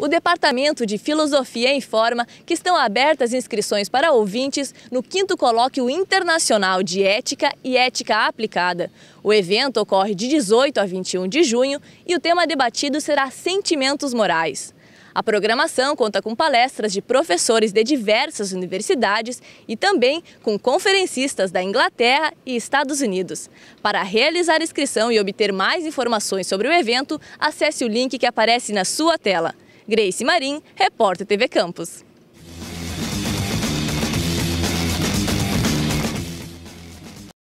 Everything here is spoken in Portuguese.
o Departamento de Filosofia informa que estão abertas inscrições para ouvintes no 5 Colóquio Internacional de Ética e Ética Aplicada. O evento ocorre de 18 a 21 de junho e o tema debatido será Sentimentos Morais. A programação conta com palestras de professores de diversas universidades e também com conferencistas da Inglaterra e Estados Unidos. Para realizar inscrição e obter mais informações sobre o evento, acesse o link que aparece na sua tela. Grace Marim, repórter TV Campos.